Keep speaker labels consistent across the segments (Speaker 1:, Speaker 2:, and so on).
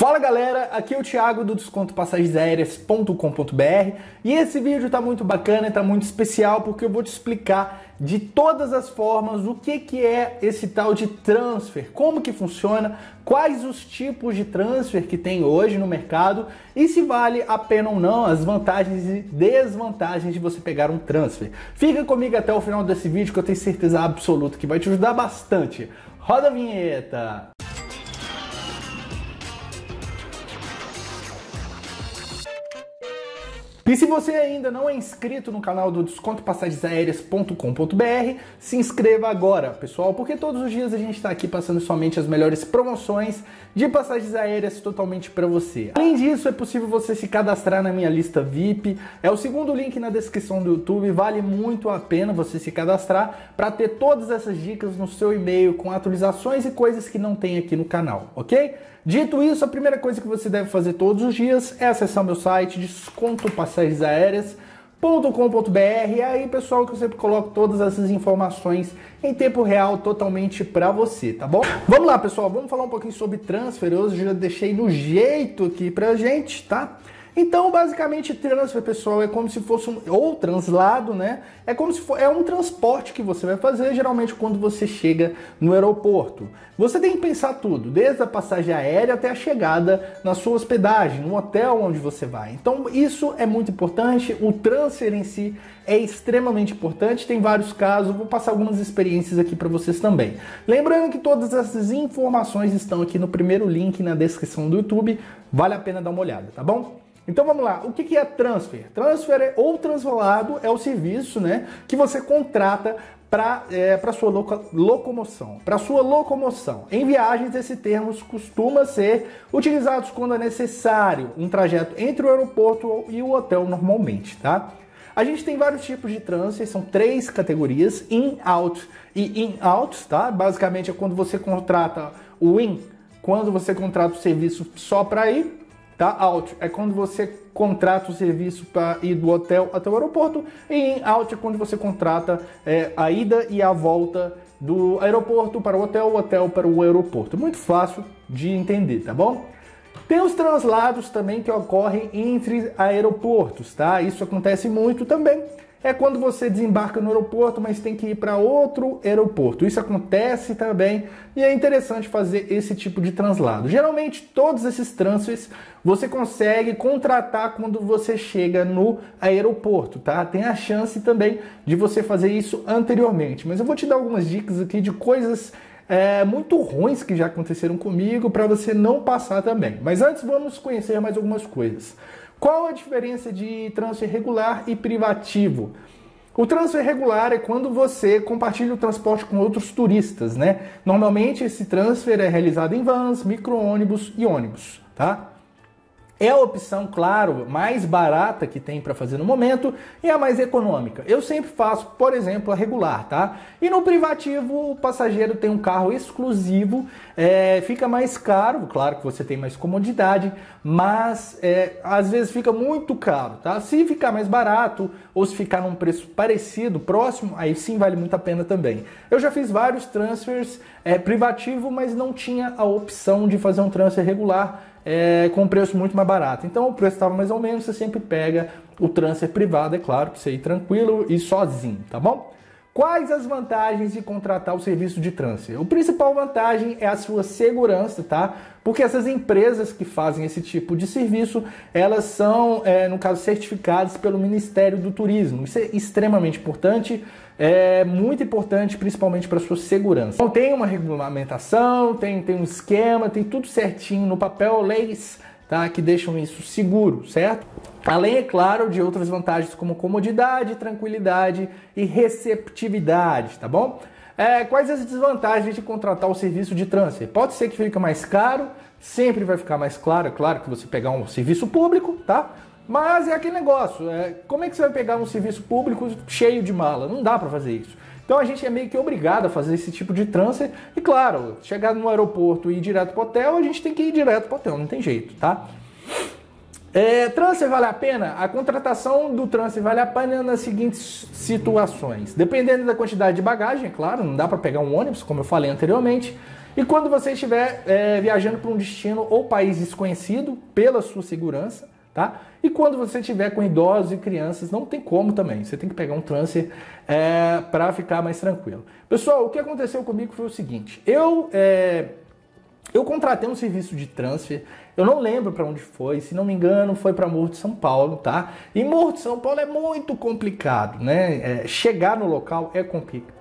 Speaker 1: Fala galera, aqui é o Thiago do Desconto Passagens e esse vídeo tá muito bacana e tá muito especial porque eu vou te explicar de todas as formas o que, que é esse tal de transfer, como que funciona, quais os tipos de transfer que tem hoje no mercado e se vale a pena ou não, as vantagens e desvantagens de você pegar um transfer. Fica comigo até o final desse vídeo que eu tenho certeza absoluta que vai te ajudar bastante. Roda a vinheta! E se você ainda não é inscrito no canal do descontopassagensaéreas.com.br, se inscreva agora, pessoal, porque todos os dias a gente está aqui passando somente as melhores promoções de passagens aéreas totalmente para você. Além disso, é possível você se cadastrar na minha lista VIP. É o segundo link na descrição do YouTube. Vale muito a pena você se cadastrar para ter todas essas dicas no seu e-mail com atualizações e coisas que não tem aqui no canal, ok? Dito isso, a primeira coisa que você deve fazer todos os dias é acessar meu site descontopassagensaéreas.com.br e aí, pessoal, que eu sempre coloco todas essas informações em tempo real totalmente para você, tá bom? Vamos lá, pessoal, vamos falar um pouquinho sobre transfer. Hoje já deixei no jeito aqui pra gente, tá? Então, basicamente, transfer, pessoal, é como se fosse um ou translado, né? É como se for, é um transporte que você vai fazer geralmente quando você chega no aeroporto. Você tem que pensar tudo, desde a passagem aérea até a chegada na sua hospedagem, no hotel onde você vai. Então, isso é muito importante. O transfer em si é extremamente importante. Tem vários casos, vou passar algumas experiências aqui para vocês também. Lembrando que todas essas informações estão aqui no primeiro link na descrição do YouTube. Vale a pena dar uma olhada, tá bom? Então vamos lá, o que é transfer? Transfer é, ou translado é o serviço né, que você contrata para é, sua loco, locomoção. Para sua locomoção. Em viagens, esse termo costuma ser utilizado quando é necessário um trajeto entre o aeroporto e o hotel normalmente, tá? A gente tem vários tipos de transfer, são três categorias: in, out e in, out, tá? Basicamente é quando você contrata o in, quando você contrata o serviço só para ir, Tá? Out é quando você contrata o serviço para ir do hotel até o aeroporto. E out é quando você contrata é, a ida e a volta do aeroporto para o hotel, o hotel para o aeroporto. Muito fácil de entender, tá bom? Tem os translados também que ocorrem entre aeroportos, tá? Isso acontece muito também é quando você desembarca no aeroporto, mas tem que ir para outro aeroporto. Isso acontece também e é interessante fazer esse tipo de translado. Geralmente, todos esses transfers você consegue contratar quando você chega no aeroporto, tá? Tem a chance também de você fazer isso anteriormente, mas eu vou te dar algumas dicas aqui de coisas é, muito ruins que já aconteceram comigo para você não passar também. Mas antes, vamos conhecer mais algumas coisas. Qual a diferença de transfer regular e privativo? O transfer regular é quando você compartilha o transporte com outros turistas, né? Normalmente esse transfer é realizado em vans, micro-ônibus e ônibus, tá? É a opção, claro, mais barata que tem para fazer no momento e a mais econômica. Eu sempre faço, por exemplo, a regular, tá? E no privativo, o passageiro tem um carro exclusivo, é, fica mais caro, claro que você tem mais comodidade, mas é, às vezes fica muito caro, tá? Se ficar mais barato ou se ficar num preço parecido, próximo, aí sim vale muito a pena também. Eu já fiz vários transfers é, privativo, mas não tinha a opção de fazer um transfer regular é, com um preço muito mais barato. Então o preço estava mais ou menos, você sempre pega o transfer privado, é claro, para você ir tranquilo e sozinho, tá bom? Quais as vantagens de contratar o serviço de transfer? O principal vantagem é a sua segurança, tá? Porque essas empresas que fazem esse tipo de serviço, elas são, é, no caso, certificadas pelo Ministério do Turismo. Isso é extremamente importante, é muito importante, principalmente para a sua segurança. Então tem uma regulamentação, tem, tem um esquema, tem tudo certinho no papel, leis tá? que deixam isso seguro, certo? Além, é claro, de outras vantagens como comodidade, tranquilidade e receptividade, tá bom? É, quais as desvantagens de contratar o serviço de transfer? Pode ser que fique mais caro, sempre vai ficar mais claro, é claro que você pegar um serviço público, tá? Mas é aquele negócio, é, como é que você vai pegar um serviço público cheio de mala? Não dá para fazer isso. Então a gente é meio que obrigado a fazer esse tipo de transfer. E claro, chegar no aeroporto e ir direto para o hotel, a gente tem que ir direto para o hotel, não tem jeito, tá? É, transfer vale a pena? A contratação do transfer vale a pena nas seguintes situações. Dependendo da quantidade de bagagem, é claro, não dá para pegar um ônibus, como eu falei anteriormente. E quando você estiver é, viajando para um destino ou país desconhecido, pela sua segurança, tá? E quando você estiver com idosos e crianças, não tem como também. Você tem que pegar um transfer é, para ficar mais tranquilo. Pessoal, o que aconteceu comigo foi o seguinte: eu é, eu contratei um serviço de transfer. Eu não lembro para onde foi, se não me engano, foi para Morro de São Paulo, tá? E Morro de São Paulo é muito complicado, né? É, chegar no local é complicado.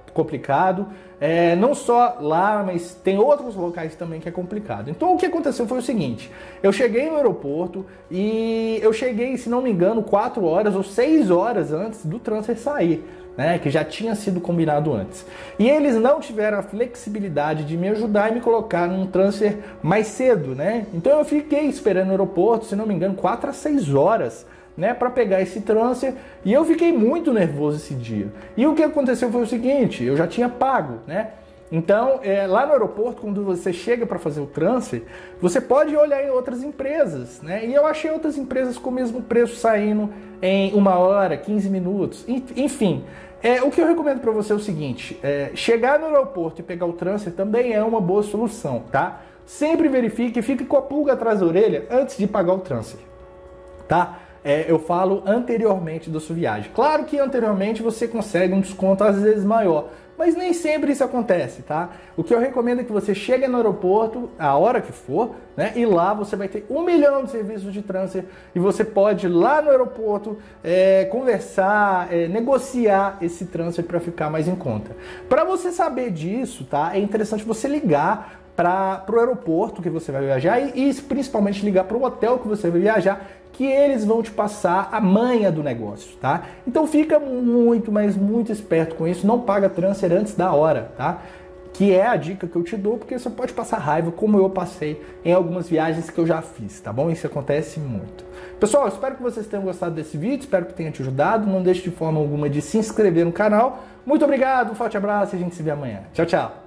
Speaker 1: É, não só lá, mas tem outros locais também que é complicado. Então o que aconteceu foi o seguinte: eu cheguei no aeroporto e eu cheguei, se não me engano, 4 horas ou 6 horas antes do transfer sair. Né, que já tinha sido combinado antes. E eles não tiveram a flexibilidade de me ajudar e me colocar num transfer mais cedo, né? Então eu fiquei esperando no aeroporto, se não me engano, 4 a 6 horas né, para pegar esse transfer e eu fiquei muito nervoso esse dia. E o que aconteceu foi o seguinte: eu já tinha pago, né? Então, é, lá no aeroporto, quando você chega para fazer o transfer, você pode olhar em outras empresas, né? E eu achei outras empresas com o mesmo preço saindo em uma hora, 15 minutos, enfim. É, o que eu recomendo para você é o seguinte: é, chegar no aeroporto e pegar o transfer também é uma boa solução, tá? Sempre verifique fique com a pulga atrás da orelha antes de pagar o transfer, tá? É, eu falo anteriormente da sua viagem. Claro que anteriormente você consegue um desconto às vezes maior, mas nem sempre isso acontece, tá? O que eu recomendo é que você chegue no aeroporto, a hora que for, né? E lá você vai ter um milhão de serviços de transfer e você pode ir lá no aeroporto é, conversar, é, negociar esse transfer para ficar mais em conta. Para você saber disso, tá? É interessante você ligar para o aeroporto que você vai viajar e, e principalmente ligar para o hotel que você vai viajar que eles vão te passar a manha do negócio, tá? Então fica muito, mas muito esperto com isso, não paga transfer antes da hora, tá? Que é a dica que eu te dou, porque você pode passar raiva, como eu passei em algumas viagens que eu já fiz, tá bom? Isso acontece muito. Pessoal, espero que vocês tenham gostado desse vídeo, espero que tenha te ajudado. Não deixe de forma alguma de se inscrever no canal. Muito obrigado, um forte abraço e a gente se vê amanhã. Tchau, tchau!